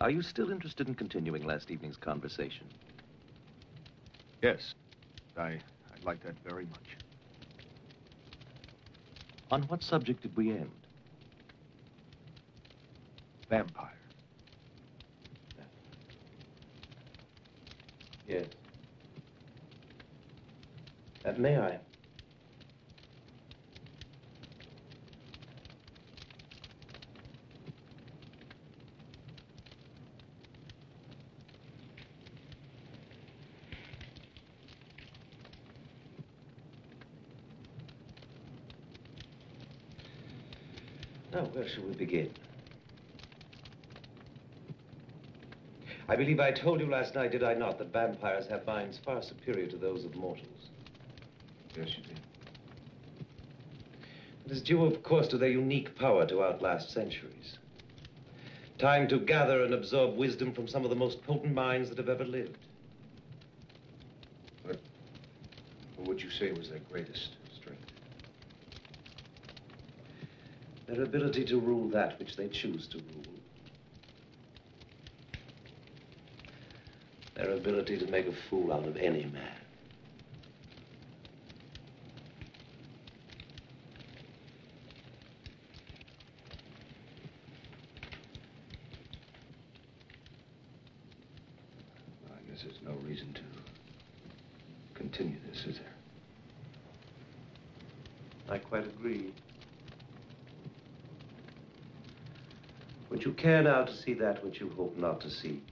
Are you still interested in continuing last evening's conversation? Yes. I, I'd like that very much. On what subject did we end? Vampire. Yes. Uh, may I? Now, where shall we begin? I believe I told you last night, did I not, that vampires have minds far superior to those of mortals. Yes, you did. It is due, of course, to their unique power to outlast centuries. Time to gather and absorb wisdom from some of the most potent minds that have ever lived. What would you say was their greatest Their ability to rule that which they choose to rule. Their ability to make a fool out of any man. I guess there's no reason to continue this, is there? I quite agree. Would you care now to see that which you hope not to see?